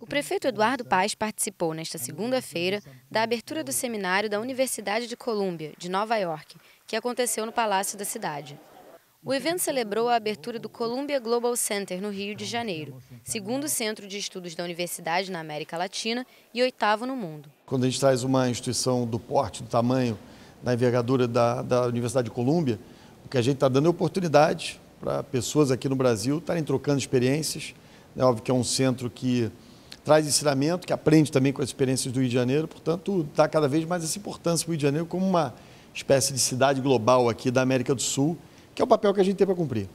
O prefeito Eduardo Paes participou nesta segunda-feira da abertura do seminário da Universidade de Colômbia, de Nova York, que aconteceu no Palácio da cidade. O evento celebrou a abertura do Columbia Global Center no Rio de Janeiro, segundo centro de estudos da universidade na América Latina e oitavo no mundo. Quando a gente traz uma instituição do porte, do tamanho, da envergadura da, da Universidade de Colômbia, o que a gente está dando é oportunidade para pessoas aqui no Brasil estarem trocando experiências. É óbvio que é um centro que traz ensinamento, que aprende também com as experiências do Rio de Janeiro, portanto, dá cada vez mais essa importância para o Rio de Janeiro como uma espécie de cidade global aqui da América do Sul, que é o papel que a gente tem para cumprir.